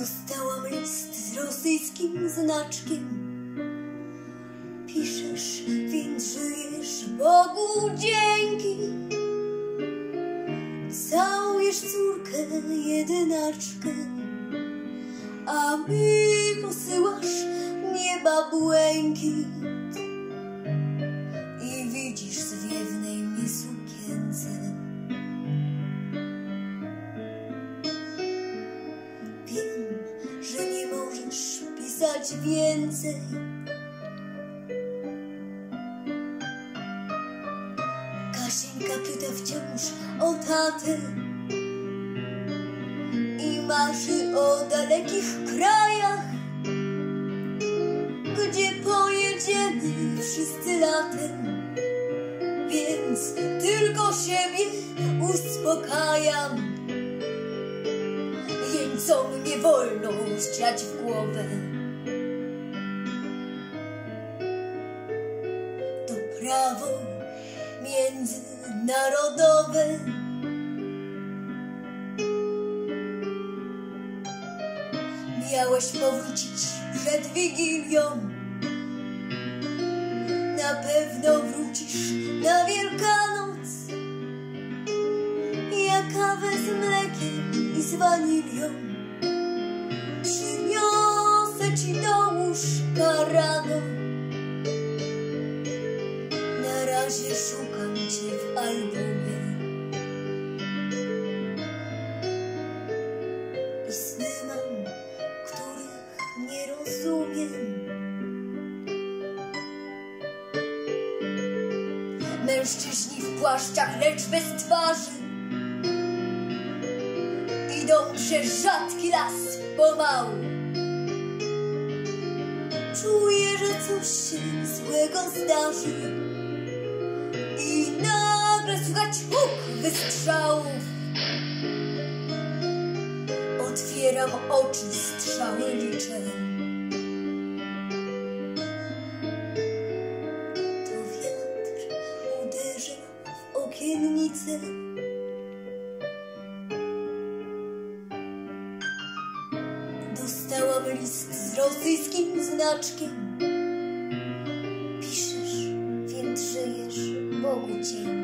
Dostałam list z rosyjskim znaczkiem. Piszesz, więc żyjesz Bogu dzięki. Całujesz córkę jedynaczkę, a mi posyłasz nieba błękit. Pisać więcej. Kasieńka pyta wciąż o tatę i marzy o dalekich krajach, gdzie pojedziemy wszyscy latem. Więc tylko siebie uspokajam. Jeńcom nie wolno ściać w głowę. Prawo międzynarodowe. Miałeś powrócić przed Wigilią. Na pewno wrócisz na Wielkanoc. Ja kawę z mlekiem i z wanilią przyniosę ci do razie szukam cię w albumie. I sny mam, których nie rozumiem. Mężczyźni w płaszczach, lecz bez twarzy Idą przez rzadki las pomału Czuję, że coś się złego zdarzy słychać huk wystrzałów Otwieram oczy, strzały liczę To wiatr uderzył w okiennicę. Dostałam list z rosyjskim znaczkiem. Bogu dzięki.